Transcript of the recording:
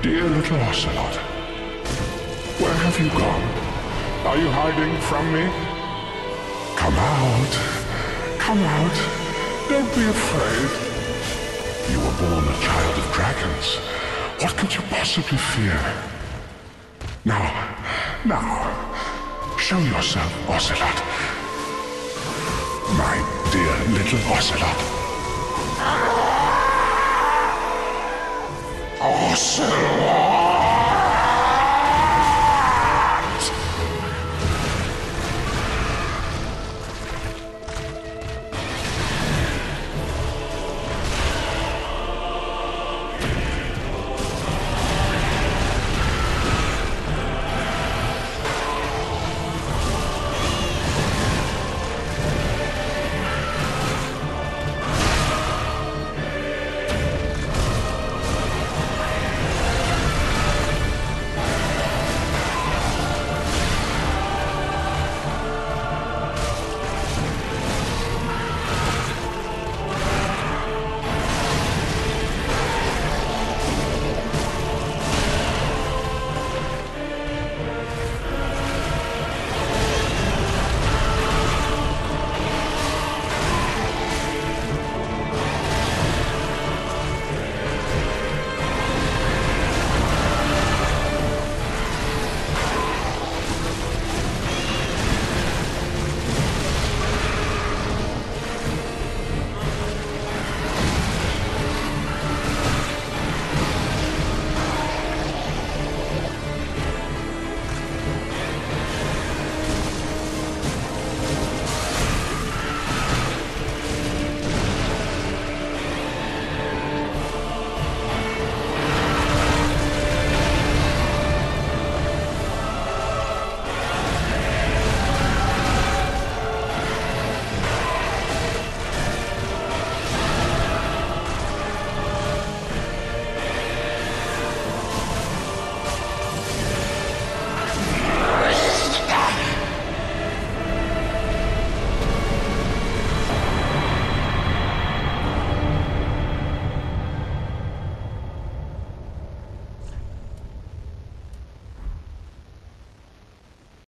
Dear little Ocelotte. Where have you gone? Are you hiding from me? Come out. Come out. Don't be afraid. You were born a child of dragons. What could you possibly fear? Now, now, show yourself, Ocelotte. My dear little Ocelotte. Ocelotte!